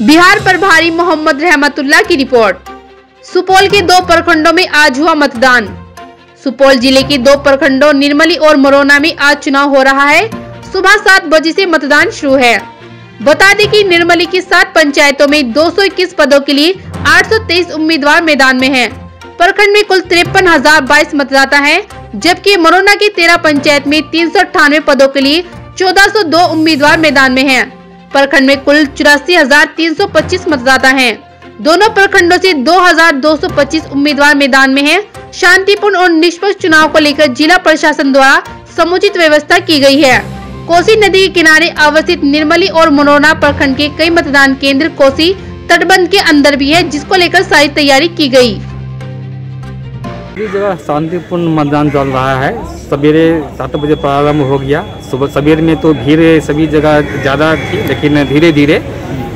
बिहार प्रभारी मोहम्मद रहमतुल्लाह की रिपोर्ट सुपौल के दो प्रखंडों में आज हुआ मतदान सुपौल ज़िले के दो प्रखंडों निर्मली और मरोना में आज चुनाव हो रहा है सुबह सात बजे से मतदान शुरू है बता दें कि निर्मली की सात पंचायतों में 221 पदों के लिए 823 उम्मीदवार मैदान में हैं। प्रखंड में कुल तिरपन हज़ार बाईस मतदाता है, जबकि मरोना की तेरह पंचायत में तीन सौ अठानवे पदों के लिए 1402 उम्मीदवार मैदान में हैं। प्रखंड में कुल चौरासी मतदाता हैं। दोनों प्रखंडों से 2225 उम्मीदवार मैदान में हैं। शांतिपूर्ण और निष्पक्ष चुनाव को लेकर जिला प्रशासन द्वारा समुचित व्यवस्था की गई है कोसी नदी के किनारे अवस्थित निर्मली और मनोरना प्रखंड के कई मतदान केंद्र कोसी तटबंध के अंदर भी है, जिसको लेकर सारी तैयारी की गई जगह शांतिपूर्ण मतदान चल रहा है सवेरे सात बजे प्रारंभ हो गया सुबह सवेर में तो भीड़ सभी जगह ज़्यादा थी, लेकिन धीरे धीरे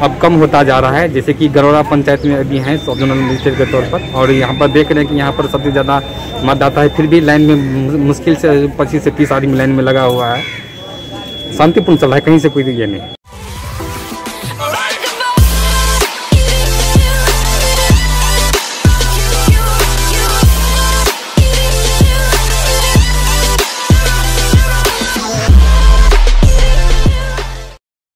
अब कम होता जा रहा है। जैसे कि गरौरा पंचायत में अभी हैं सब जोनल मजिस्ट्रेट के तौर पर। और यहाँ पर देख रहे हैं कि यहाँ पर सबसे ज़्यादा मतदाता है, फिर भी लाइन में मुश्किल से पच्चीस से तीस आदमी लाइन में लगा हुआ है। शांतिपूर्ण चल रहा है, कहीं से कोई ये नहीं।